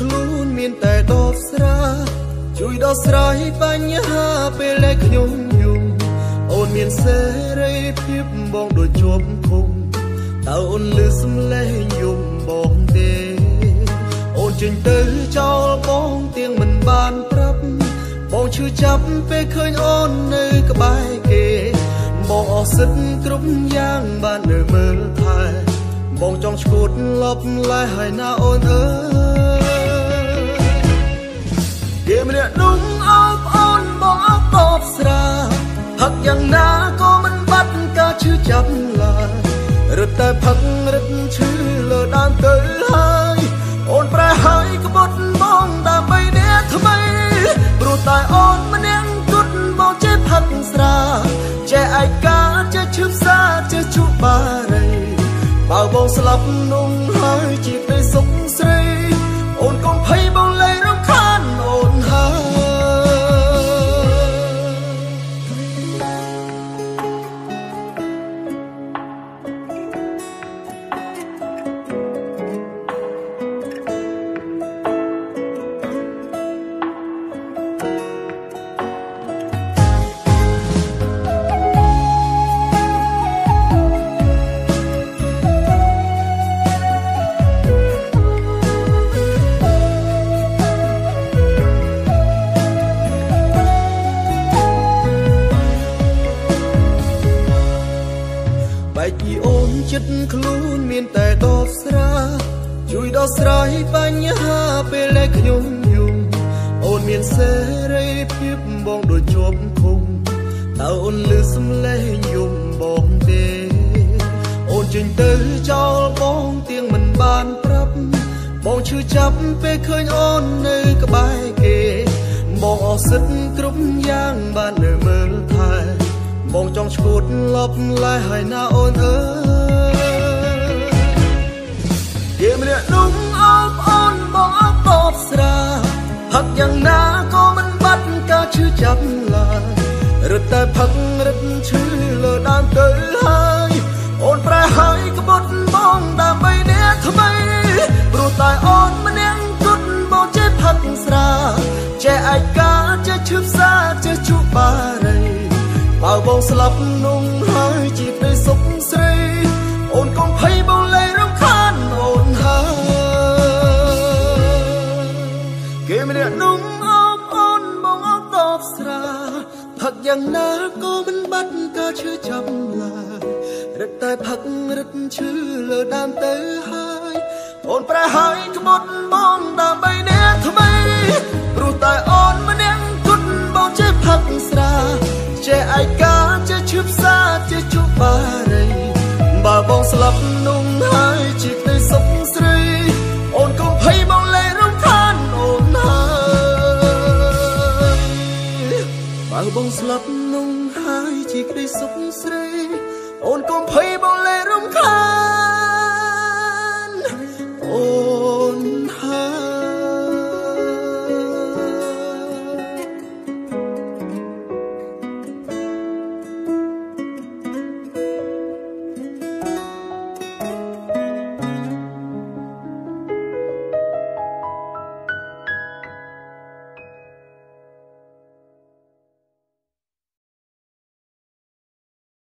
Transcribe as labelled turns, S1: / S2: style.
S1: ខ្លួនមានតែដបស្រា ជួយដោះស្រាយបញ្ហាពេលដែលខ្ញុំយំអូនមានសេរីភាពបងដូចជាប់ឃុំតើអូនលឺសំឡេងយំបងទេ អូនចេញទៅចោលបងទៀងមិនបានប្រាប់បងឈឺចាប់ពេលឃើញអូននៅក្បែរគេបងអស់សិទ្ធគ្រប់យ៉ាងបាននៅមើលថែ បងចង់ឈួតលប់លែហើយណាអូនអើយគេម្នាក់នោះអោបអូនបងអោបតបស្រាហឹកយ៉ាងណាក៏មិនបាត់ការឈឺចាប់ឡើយរត់តែផឹករត់ឈឺលើដើមទៅហើយអូនប្រែហើយក្បត់បងដើម្បីអ្នកថ្មីព្រោះតែអូនម្នាក់គត់បងចេះផឹកស្រា ស្លាប់នោះហើយជាពេលសុខស្រី បែកពីអូនចិត្តខ្លួនមានតែដបស្រា ជួយដោះស្រាយបញ្ហាពេលដែលខ្ញុំយំអូនមានសេរីភាពបងដូចជាប់ឃុំតើអូនលឺសំឡេងយំបងទេ អូនចេញទៅចោលបងទៀងមិនបានប្រាប់បងឈឺចាប់ពេលឃើញអូននៅក្បែរគេ បងអស់សិទ្ធគ្រប់យ៉ាងបាននៅមើលថែ បងចង់ឈួតលប់លែហើយណាអូនអើយគេម្នាក់នោះអោបអូនបងអោបតបស្រាហឹកយ៉ាងណាក៏មិនបាត់ការឈឺចាប់ឡើយរត់តែផឹក បើបងស្លាប់នោះហើយជាពេលសុខស្រី អូនកុំភ័យបងលែងរំខានអូនហើយគេម្នាក់នោះអោបអូនបងអោបតបស្រាផឹកយ៉ាងណាក៏មិនបាត់ការឈឺចាប់ឡើយរត់តែផឹករត់ឈឺលើដើមទៅហើយអូនប្រែហើយក្បត់បងដើម្បីអ្នកថ្មីព្រោះតែអូនម្នាក់គត់បងចេះផឹកស្រាចេះឯកាចេះឈឺផ្សាចេះជួ បបារីបើបងស្លាប់នោះហើយជាក្តីសុខស្រី អូនកុំភ័យបងលែងរំខានអូនហើយបើបងស្លាប់នោះហើយជាក្តីសុខស្រី អូនកុំភ័យបង